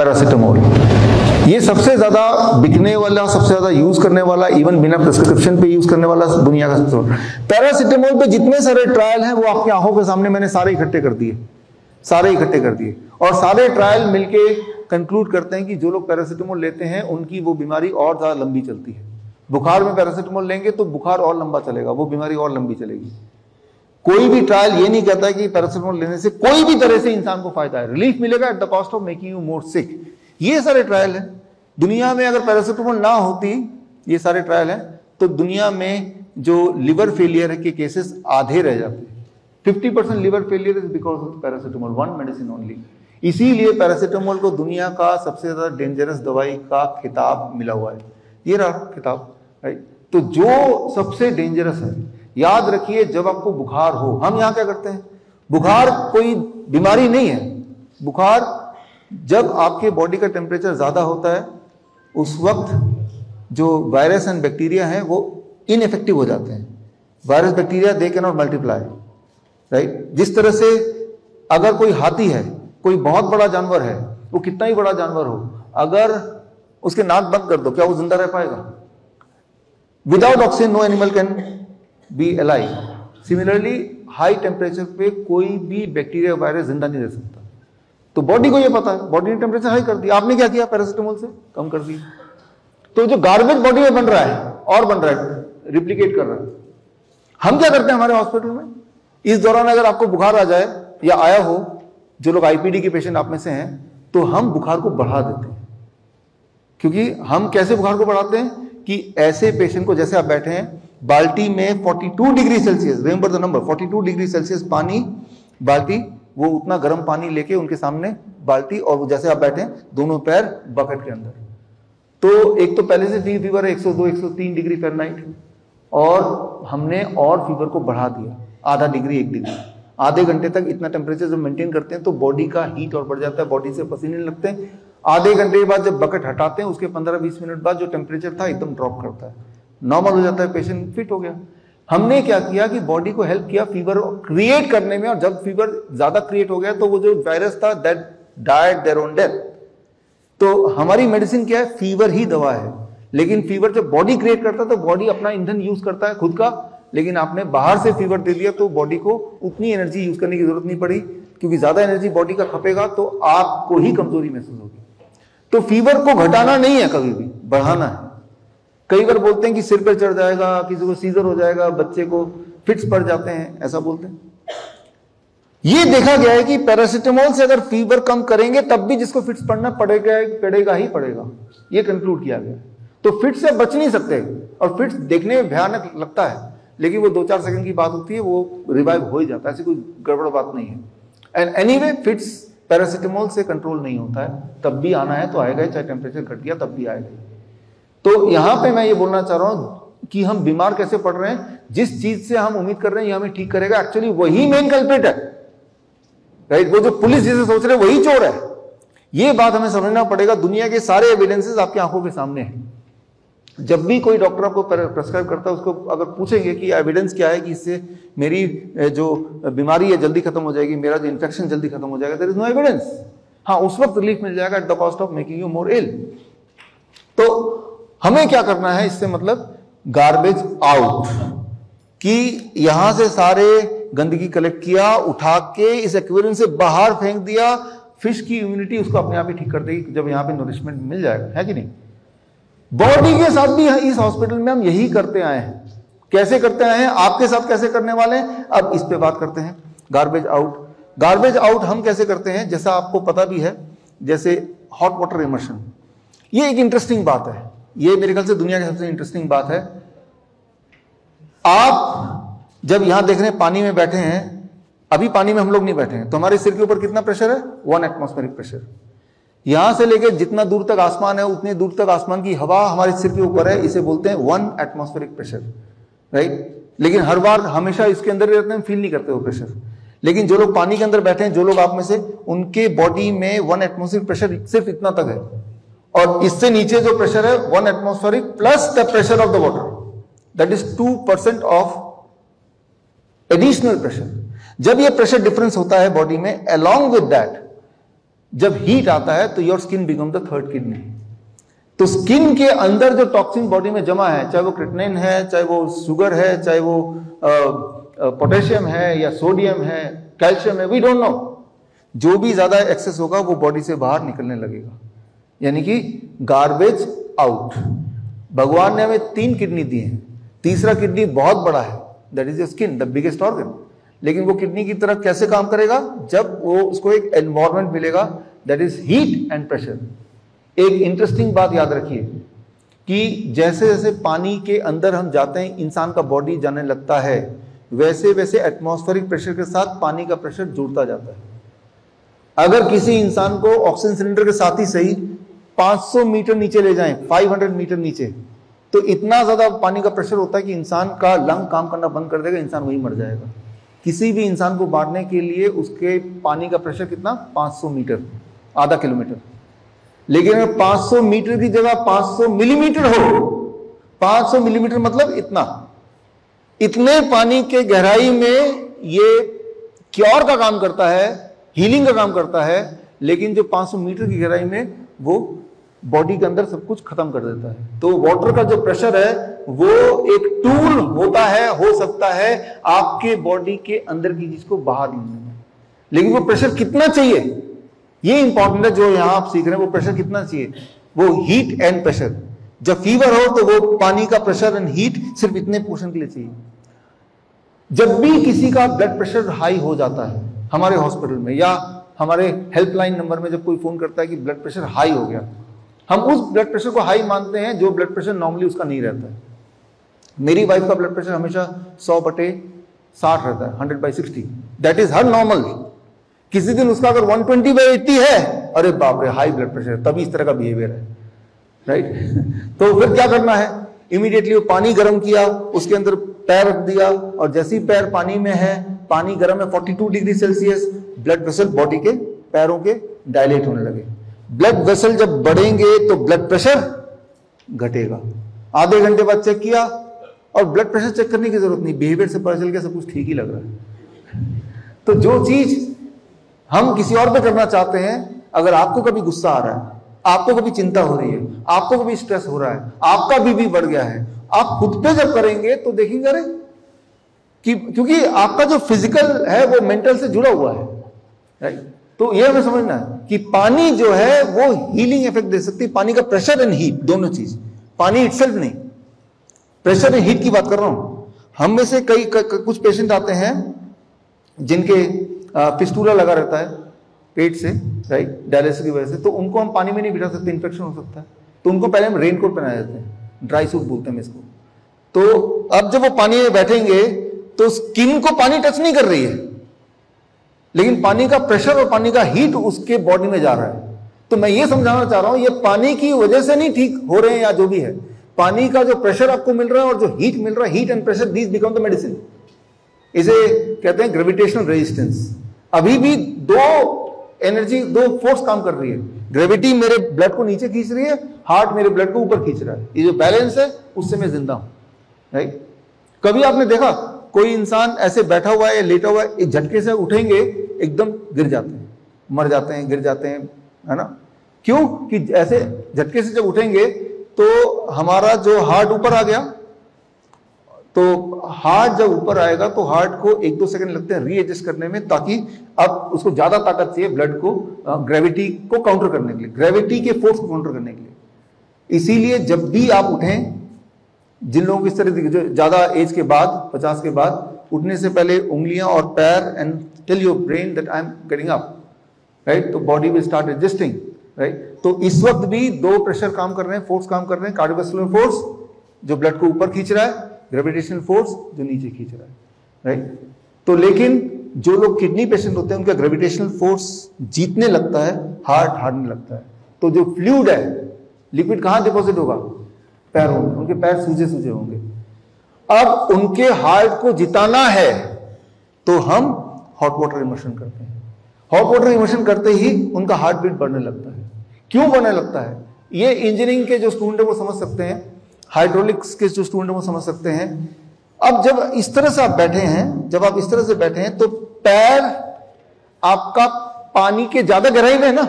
Paracetamol ये सबसे ज़्यादा बिकने वाला, सबसे ज़्यादा यूज़ करने वाला इवन बिना प्रिस्क्रिप्शन पे यूज़ करने वाला दुनिया का पैरासिटामोल पे जितने सारे ट्रायल हैं, वो आपकी आँखों के सामने मैंने सारे इकट्ठे कर दिए। सारे इकट्ठे कर दिए। और सारे ट्रायल मिलके कंक्लूड करते हैं कि जो लोग पैरासिटामोल लेते हैं, उनकी वो बीमारी और ज़्यादा लंबी चलती है। बुखार में पैरासिटामोल लेंगे तो बुखार और लंबा चलेगा, वो बीमारी और लंबी चलेगी। कोई भी ट्रायल ये नहीं कहता कि पैरासिटामोल लेने से कोई भी तरह से इंसान को फ़ायदा है। रिलीफ मिलेगा at the cost of making you more sick ये सारे ट्रायल है। दुनिया में अगर पैरासिटामोल ना होती, ये सारे ट्रायल है तो दुनिया में जो लिवर फेलियर के केसेस आधे रह जाते 50 percent liver failure is because of paracetamol one medicine only इसीलिए पैरासिटामोल को दुनिया का सबसे ज़्यादा डेंजरस दवाई का खिताब मिला हुआ है। ये रहा खिताब राइट तो जो सबसे डेंजरस है याद रखिए, जब आपको बुखार हो, हम यहाँ क्या करते हैं? बुखार कोई बीमारी नहीं है। बुखार, जब आपके बॉडी का टेम्परेचर ज़्यादा होता है, उस वक्त जो वायरस एंड बैक्टीरिया है, वो इनफेक्टिव हो जाते हैं। Virus bacteria they can not multiply right जिस तरह से अगर कोई हाथी है, कोई बहुत बड़ा जानवर है, वो कितना ही बड़ा जानवर हो, अगर उसके नाक बंद कर दो, क्या वो ज़िंदा रह पाएगा? Without oxygen no animal can be alive similarly high temperature पे कोई भी बैक्टीरिया वायरस ज़िंदा नहीं रह सकता। तो बॉडी को ये पता है बॉडी ने टेम्परेचर हाई कर दिया। आपने क्या किया? पैरासिटामोल से कम कर दिया। तो जो गार्बेज बॉडी में बन रहा है, और बन रहा है रिप्लीकेट कर रहा है। हम क्या करते हैं हमारे हॉस्पिटल में? इस दौरान अगर आपको बुखार आ जाए या आया हो, जो लोग आईपीडी के पेशेंट आप में से हैं तो हम बुखार को बढ़ा देते हैं। क्योंकि हम कैसे बुखार को बढ़ाते हैं? कि ऐसे पेशेंट को जैसे आप बैठे हैं बाल्टी में 42 degree Celsius remember the number 42 degree Celsius पानी, बाल्टी, वो उतना गर्म पानी लेके उनके सामने बाल्टी और वो जैसे आप बैठे, दोनों पैर बकेट के अंदर। तो एक तो पहले से फीवर है 102 103 डिग्री फेरनाइट और हमने और फीवर को बढ़ा दिया, आधा डिग्री, एक डिग्री। आधे घंटे तक इतना टेम्परेचर जब मेंटेन करते हैं तो बॉडी का हीट और बढ़ जाता है बॉडी से पसीने लगते हैं। आधे घंटे के बाद जब बकेट हटाते हैं, उसके 15-20 मिनट बाद जो टेम्परेचर था, एकदम ड्रॉप करता है। नॉर्मल हो जाता है पेशेंट फिट हो गया। हमने क्या किया कि बॉडी को हेल्प किया फीवर क्रिएट करने में, और जब फीवर ज़्यादा क्रिएट हो गया तो वो जो वायरस था that died their own death तो हमारी मेडिसिन क्या है? फीवर ही दवा है। लेकिन फीवर जब बॉडी क्रिएट करता है तो बॉडी अपना ईंधन यूज़ करता है, खुद का। लेकिन आपने बाहर से फीवर दे दिया तो बॉडी को उतनी एनर्जी यूज़ करने की ज़रूरत नहीं पड़ी, क्योंकि ज़्यादा एनर्जी बॉडी का खपेगा तो आपको ही कमज़ोरी महसूस होगी। तो फीवर को घटाना नहीं है कभी भी, बढ़ाना है। कई बार बोलते हैं कि सिर पर चढ़ जाएगा, किसी को सीजर हो जाएगा, बच्चे को फिट्स पड़ जाते हैं, ऐसा बोलते हैं। ये देखा गया है कि पैरासिटामोल से अगर फीवर कम करेंगे, तब भी जिसको फिट्स पड़ना पड़ेगा पड़ेगा ही पड़ेगा। ये कंक्लूड किया गया। तो फिट से बच नहीं सकते, और फिट्स देखने में भयानक लगता है, लेकिन वो दो चार सेकंड की बात होती है, वो रिवाइव हो ही जाता है, ऐसी कोई गड़बड़ बात नहीं है। And anyway fits paracetamol से कंट्रोल नहीं होता है, तब भी आना है तो आएगा चाहे टेम्परेचर घट गया, तब भी आएगा तो यहाँ पे मैं ये बोलना चाह रहा हूँ कि हम बीमार कैसे पड़ रहे हैं, जिस चीज़ से हम उम्मीद कर रहे हैं ये हमें ठीक करेगा एक्चुअली वही मेन कल्प्रिट है। राइट वो जो पुलिस जिसे सोच रहे वही चोर है। ये बात हमें समझना पड़ेगा, दुनिया के सारे एविडेंसेस आपकी आँखों के सामने हैं। जब भी कोई डॉक्टर आपको प्रेस्क्राइब करता है, उसको अगर पूछेंगे कि एविडेंस क्या है कि इससे मेरी जो बीमारी है, जल्दी खत्म हो जाएगी, मेरा जो इन्फेक्शन जल्दी खत्म हो जाएगा देर इज़ नो एविडेंस हाँ उस वक्त रिलीफ मिल जाएगा at the cost of making you more ill तो हमें क्या करना है? इससे मतलब गार्बेज आउट कि यहाँ से सारे गंदगी कलेक्ट किया, उठा के इस एक्वेरियम से बाहर फेंक दिया फ़िश की इम्यूनिटी उसको अपने आप ही ठीक कर देगी जब यहाँ पे नरिशमेंट मिल जाएगा। है कि नहीं? बॉडी के साथ भी इस हॉस्पिटल में हम यही करते आए हैं। कैसे करते आए हैं? आपके साथ कैसे करने वाले हैं? अब इस पे बात करते हैं। गार्बेज आउट गार्बेज आउट हम कैसे करते हैं? जैसा आपको पता भी है, जैसे हॉट वाटर इमर्शन ये एक इंटरेस्टिंग बात है। ये मेरे ख्याल से दुनिया की सबसे इंटरेस्टिंग बात है। आप जब यहाँ देख रहे हैं, पानी में बैठे हैं, अभी पानी में हम लोग नहीं बैठे हैं। तो हमारे सिर के ऊपर कितना प्रेशर है? वन एटमोस्फेरिक प्रेशर यहाँ से लेकर जितना दूर तक आसमान है, उतनी दूर तक आसमान की हवा हमारे सिर के ऊपर है, इसे बोलते हैं वन एटमोस्फेरिक प्रेशर राइट लेकिन हर बार हमेशा इसके अंदर रहते हैं फील नहीं करते वो प्रेशर लेकिन जो लोग पानी के अंदर बैठे हैं, जो लोग आप में से, उनके बॉडी में वन एटमोस्फेरिक प्रेशर सिर्फ़ इतना तक है। और इससे नीचे जो प्रेशर है one atmospheric plus the pressure of the water that is two percent of additional pressure जब ये प्रेशर डिफरेंस होता है बॉडी में अलोंग विद दैट जब हीट आता है तो your skin become the third kidney तो स्किन के अंदर जो टॉक्सिन बॉडी में जमा है, चाहे वो क्रिटनिन है, चाहे वो शुगर है, चाहे वो पोटेशियम है या सोडियम है कैल्शियम है वी डोंट नो जो भी ज़्यादा एक्सेस होगा, वो बॉडी से बाहर निकलने लगेगा. यानी कि गार्बेज आउट भगवान ने हमें तीन किडनी दी है। तीसरा किडनी बहुत बड़ा है that is skin the biggest organ लेकिन वो किडनी की तरह कैसे काम करेगा? जब वो उसको एक एनवायरमेंट मिलेगा that is heat and pressure एक इंटरेस्टिंग बात याद रखिए कि जैसे जैसे पानी के अंदर हम जाते हैं, इंसान का बॉडी जाने लगता है वैसे वैसे एटमॉस्फेरिक प्रेशर के साथ पानी का प्रेशर जुड़ता जाता है। अगर किसी इंसान को ऑक्सीजन सिलेंडर के साथ ही सही 500 मीटर नीचे ले जाएँ 500 मीटर नीचे। तो इतना ज़्यादा पानी का प्रेशर होता है कि इंसान का लंग काम करना बंद कर देगा, इंसान वही मर जाएगा। किसी भी इंसान को मारने के लिए उसके पानी का प्रेशर कितना? 500 मीटर, आधा किलोमीटर। लेकिन अगर 500 मीटर की जगह 500 मिलीमीटर हो 500 मिलीमीटर मतलब इतना। इतने पानी के गहराई में ये क्योर का काम करता है हीलिंग का काम करता है, लेकिन जो 500 मीटर की गहराई में वो बॉडी के अंदर सब कुछ खत्म कर देता है। तो वाटर का जो प्रेशर है, वो एक टूल होता है, हो सकता है आपके बॉडी के अंदर की चीज़ को बाहर लेने में। लेकिन वो प्रेशर कितना चाहिए? ये इंपॉर्टेंट है जो यहाँ आप सीख रहे हैं, वो प्रेशर कितना चाहिए? वो हीट एंड प्रेशर जब फीवर हो तो वो पानी का प्रेशर एंड हीट सिर्फ़ इतने पोर्शन के लिए चाहिए। जब भी किसी का ब्लड प्रेशर हाई हो जाता है, हमारे हॉस्पिटल में या हमारे हेल्पलाइन नंबर में जब कोई फ़ोन करता है कि ब्लड प्रेशर हाई हो गया हम उस ब्लड प्रेशर को हाई मानते हैं जो ब्लड प्रेशर नॉर्मली उसका नहीं रहता है। मेरी वाइफ का ब्लड प्रेशर हमेशा सौ बटे साठ रहता है hundred by sixty that is her normal किसी दिन उसका अगर वन ट्वेंटी बाई एट्टी है, अरे बाप रे हाई ब्लड प्रेशर तभी इस तरह का बिहेवियर है। राइट तो फिर क्या करना है? इमीडिएटली वो पानी गर्म किया, उसके अंदर पैर रख दिया, और जैसे ही पैर पानी में है, पानी गर्म है 42 degree Celsius blood pressure body के पैरों के डायलेट होने लगे। ब्लड वेसल जब बढ़ेंगे तो ब्लड प्रेशर घटेगा। आधे घंटे बाद चेक किया और ब्लड प्रेशर चेक करने की ज़रूरत नहीं। बिहेवियर से पता चल गया, सब कुछ ठीक ही लग रहा है। तो जो चीज़ हम किसी और पे करना चाहते हैं, अगर आपको कभी गुस्सा आ रहा है, आपको कभी चिंता हो रही है, आपको कभी स्ट्रेस हो रहा है, आपका बीबी बढ़ गया है, आप खुद पे जब करेंगे तो देखेंगे, अरे, कि क्योंकि आपका जो फ़िज़िकल है, वो मेंटल से जुड़ा हुआ है। राइट तो ये हमें समझना है कि पानी जो है वो हीलिंग इफ़ेक्ट दे सकती है। पानी का प्रेशर एंड हीट दोनों चीज़। पानी इटसेल्फ नहीं। प्रेशर एंड हीट की बात कर रहा हूँ। हम में से कई कुछ पेशेंट आते हैं जिनके पिस्टूला लगा रहता है पेट से राइट डायलिसिस की वजह से। तो उनको हम पानी में नहीं बिठा सकते इन्फेक्शन हो सकता है। तो उनको पहले हम रेनकोट पहनाए जाते हैं। ड्राई सूट बोलते हैं इसको। तो अब जब वो पानी में बैठेंगे तो स्किन को पानी टच नहीं कर रही है। लेकिन पानी का प्रेशर और पानी का हीट उसके बॉडी में जा रहा है। तो मैं ये समझाना चाह रहा हूँ, ये पानी की वजह से नहीं ठीक हो रहे हैं या जो भी है। पानी का जो प्रेशर आपको मिल रहा है और जो हीट मिल रहा है heat and pressure these become the medicine इसे कहते हैं ग्रेविटेशनल रेजिस्टेंस अभी भी दो एनर्जी दो फोर्स काम कर रही है। ग्रेविटी मेरे ब्लड को नीचे खींच रही है हार्ट मेरे ब्लड को ऊपर खींच रहा है। ये जो बैलेंस है, उससे मैं ज़िंदा हूँ राइट कभी आपने देखा, कोई इंसान ऐसे बैठा हुआ है लेटा हुआ है, एक झटके से उठेंगे एकदम गिर जाते हैं, मर जाते हैं, गिर जाते हैं, है ना? क्यों? कि ऐसे झटके से जब उठेंगे तो हमारा जो हार्ट ऊपर आ गया तो हार्ट जब ऊपर आएगा तो हार्ट को एक दो सेकंड लगते हैं रीएडजस्ट करने में, ताकि अब उसको ज़्यादा ताकत चाहिए ब्लड को ग्रेविटी को काउंटर करने के लिए ग्रेविटी के फोर्स को काउंटर करने के लिए। इसीलिए जब भी आप उठें, जिन लोगों की इस तरह ज़्यादा एज के बाद, पचास के बाद, उठने से पहले उंगलियाँ और पैर and your brain that I am getting up right तो body will start adjusting right तो इस वक्त भी दो प्रेशर काम कर रहे हैं फोर्स काम कर रहे हैं कार्डियोवास्कुलर फोर्स जो ब्लड को ऊपर खींच रहा है ग्रेविटेशनल फोर्स जो नीचे खींच रहा है राइट तो लेकिन जो लोग किडनी पेशेंट होते हैं, उनका ग्रेविटेशनल फोर्स जीतने लगता है हार्ट हारने लगता है। तो जो फ्लूड है लिक्विड कहाँ डिपॉजिट होगा? पैरों में, उनके पैर सूजे सूजे होंगे। अब उनके हार्ट को जिताना है तो हम हॉट वाटर इमोशन करते हैं। हॉट वाटर इमोशन करते ही उनका हार्ट बीट बढ़ने लगता है। क्यों बढ़ने लगता है? ये इंजीनियरिंग के जो स्टूडेंट है, वो समझ सकते हैं। हाइड्रोलिक्स के जो स्टूडेंट है, वो समझ सकते हैं। अब जब इस तरह से आप बैठे हैं, जब आप इस तरह से बैठे हैं तो पैर आपका पानी के ज़्यादा गहराई में है ना?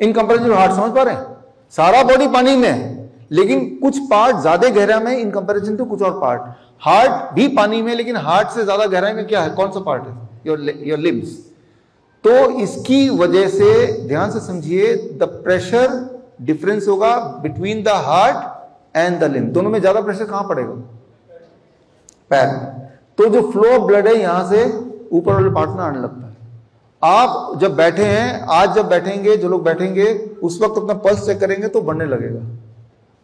इन कंपेरिजन हार्ट समझ पा रहे हैं? सारा बॉडी पानी में है, लेकिन कुछ पार्ट ज़्यादा गहरा में इन कंपेरिजन टू कुछ और पार्ट हार्ट भी पानी में लेकिन हार्ट से ज़्यादा गहराई में क्या है? कौन सा पार्ट है? योर योर लिम्स तो इसकी वजह से ध्यान से समझिए द प्रेशर डिफरेंस होगा between the heart and the limb दोनों में ज़्यादा प्रेशर कहाँ पड़ेगा? पैर तो जो फ्लो ऑफ़ ब्लड है, यहाँ से ऊपर वाले पार्ट में आने लगता है। आप जब बैठे हैं, आज जब बैठेंगे, जो लोग बैठेंगे, उस वक्त अपना पल्स चेक करेंगे तो बढ़ने लगेगा।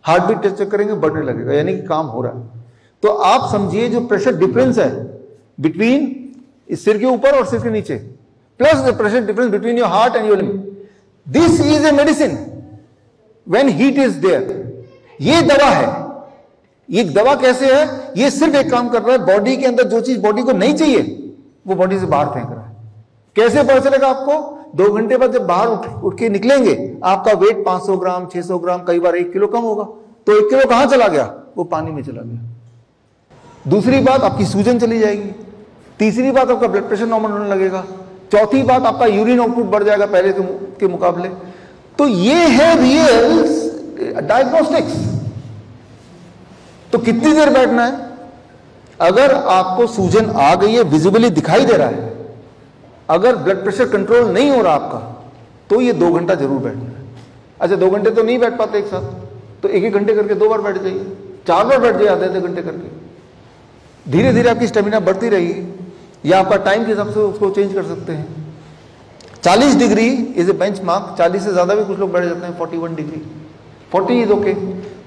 हार्ट बीट चेक करेंगे, बढ़ने लगेगा, यानी कि काम हो रहा है। तो आप समझिए जो प्रेशर डिफरेंस है बिटवीन सिर के ऊपर और सिर के नीचे। Plus the pressure difference between your heart and your limb this is a medicine when heat is there ये दवा है। ये दवा कैसे है? ये सिर्फ़ एक काम कर रहा है बॉडी के अंदर जो चीज़ बॉडी को नहीं चाहिए, वो बॉडी से बाहर फेंक रहा है। कैसे पता चलेगा आपको? दो घंटे बाद जब बाहर उठ उठ के निकलेंगे, आपका वेट 500 ग्राम 600 ग्राम, कई बार एक किलो कम होगा। तो एक किलो कहाँ चला गया? वो पानी में चला गया। दूसरी बात, आपकी सूजन चली जाएगी। तीसरी बात आपका ब्लड प्रेशर नॉर्मल होने लगेगा। चौथी बात आपका यूरिन आउटपुट बढ़ जाएगा पहले के, मुकाबले। तो ये है रियल डायग्नोस्टिक्स तो कितनी देर बैठना है? अगर आपको सूजन आ गई है विजिबली दिखाई दे रहा है अगर ब्लड प्रेशर कंट्रोल नहीं हो रहा आपका तो ये दो घंटा ज़रूर बैठना है। अच्छा दो घंटे तो नहीं बैठ पाते एक साथ। तो एक एक घंटे करके दो बार बैठ जाइए। चार बार बैठ जाइए आधे आधे घंटे करके। धीरे धीरे आपकी स्टेमिना बढ़ती रहेगी या आपका टाइम के हिसाब से उसको चेंज कर सकते हैं। 40 degree is a benchmark चालीस से ज़्यादा भी कुछ लोग बैठ जाते हैं 41 डिग्री 40 इज़ ओके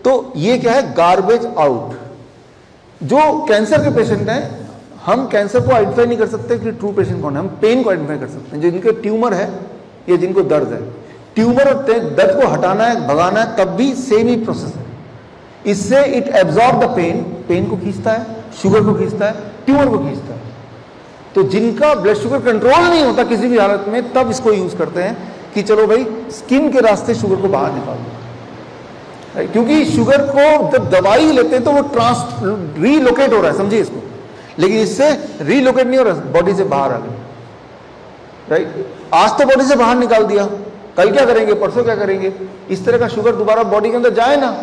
तो ये क्या है? गार्बेज आउट जो कैंसर के पेशेंट हैं, हम कैंसर को आइडेंटिफाई नहीं कर सकते कि ट्रू पेशेंट कौन है। हम पेन को आइडेंटिफाई कर सकते हैं। जो जिनके ट्यूमर है, या जिनको दर्द है। ट्यूमर और दर्द को हटाना है, भगाना है, तब भी सेम ही प्रोसेस है। इससे it absorb the pain pain को खींचता है शुगर को खींचता है ट्यूमर को खींचता है। तो जिनका ब्लड शुगर कंट्रोल नहीं होता किसी भी हालत में, तब इसको यूज़ करते हैं कि चलो भाई स्किन के रास्ते शुगर को बाहर निकाल दो। क्योंकि शुगर को जब दवाई लेते हैं तो वो ट्रांस रीलोकेट हो रहा है, समझिए इसको। लेकिन इससे रीलोकेट नहीं हो रहा बॉडी से बाहर आ गया राइट आज तो बॉडी से बाहर निकाल दिया। कल क्या करेंगे, परसों क्या करेंगे? इस तरह का शुगर दोबारा बॉडी के अंदर जाए ना,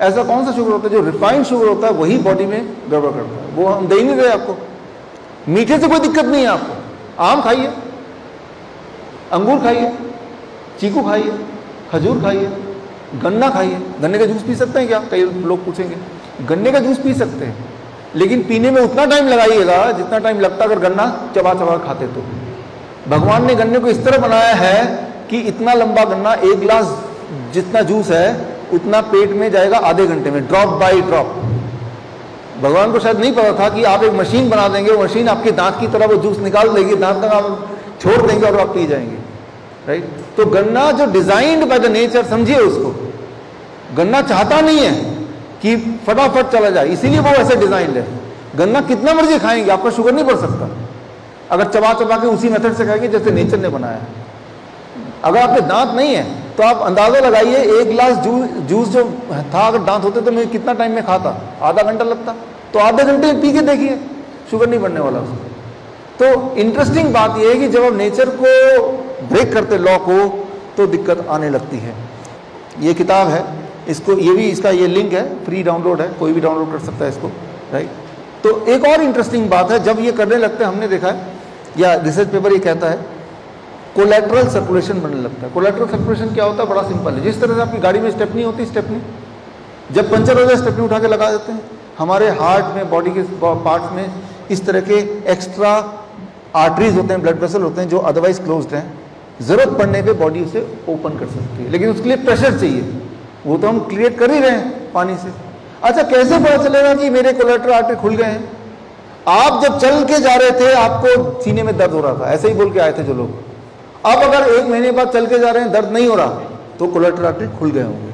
ऐसा कौन सा शुगर होता है जो रिफाइंड शुगर होता है, वही बॉडी में गड़बड़ करता है। वो हम दे नहीं रहे आपको। मीठे से कोई दिक्कत नहीं है आपको। आम खाइए, अंगूर खाइए, चीकू खाइए, खजूर खाइए, गन्ना खाइए। गन्ने का जूस पी सकते हैं क्या? कई लोग पूछेंगे। गन्ने का जूस पी सकते हैं, लेकिन पीने में उतना टाइम लगाइएगा जितना टाइम लगता अगर गन्ना चबा चबा खाते तो। भगवान ने गन्ने को इस तरह बनाया है कि इतना लंबा गन्ना, एक गिलास जितना जूस है, उतना पेट में जाएगा आधे घंटे में ड्रॉप बाई ड्रॉप भगवान को शायद नहीं पता था कि आप एक मशीन बना देंगे, वो मशीन आपके दांत की तरह वो जूस निकाल देगी, दांत तक आप छोड़ देंगे और आप पी जाएँगे राइट तो गन्ना जो डिजाइंड बाय द नेचर समझिए उसको। गन्ना चाहता नहीं है कि फटाफट चला जाए, इसीलिए वो ऐसे डिजाइंड है। गन्ना कितना मर्ज़ी खाएँगे, आपका शुगर नहीं बढ़ सकता। अगर चबा चबा के उसी मेथड से खाएँगे जैसे नेचर ने बनाया। अगर आपके दांत नहीं है तो आप अंदाज़ा लगाइए, एक गिलास जूस जूस जो था, अगर दांत होते तो मैं कितना टाइम में खाता? आधा घंटा लगता। तो आधे घंटे पी के देखिए शुगर नहीं बढ़ने वाला उसको तो इंटरेस्टिंग बात यह है कि जब आप नेचर को ब्रेक करते लॉ को तो दिक्कत आने लगती है। ये किताब है, इसको, ये भी इसका ये लिंक है फ्री डाउनलोड है, कोई भी डाउनलोड कर सकता है इसको राइट तो एक और इंटरेस्टिंग बात है, जब ये करने लगते हैं, हमने देखा है, या रिसर्च पेपर ये कहता है कोलेट्रल सर्कुलेशन बनने लगता है। कोलेट्रल सर्कुलेशन क्या होता है? बड़ा सिंपल है। जिस तरह से आपकी गाड़ी में स्टेपनी होती स्टेपनी जब पंचर हो जाए स्टेपनी उठा के लगा देते हैं, हमारे हार्ट में बॉडी के पार्ट्स में इस तरह के एक्स्ट्रा आर्टरीज होते हैं ब्लड वेसल होते हैं, जो अदरवाइज़ क्लोज हैं। ज़रूरत पड़ने पे बॉडी उसे ओपन कर सकती है। लेकिन उसके लिए प्रेशर चाहिए। वो तो हम क्रिएट कर ही रहे हैं पानी से। अच्छा कैसे पता चलेगा कि मेरे कोलेट्रल आर्टरी खुल गए हैं? आप जब चल के जा रहे थे, आपको सीने में दर्द हो रहा था। ऐसे ही बोल के आए थे जो लोग। अब अगर एक महीने बाद चल के जा रहे हैं, दर्द नहीं हो रहा तो कोलेट्रल आर्टरी खुल गए होंगे।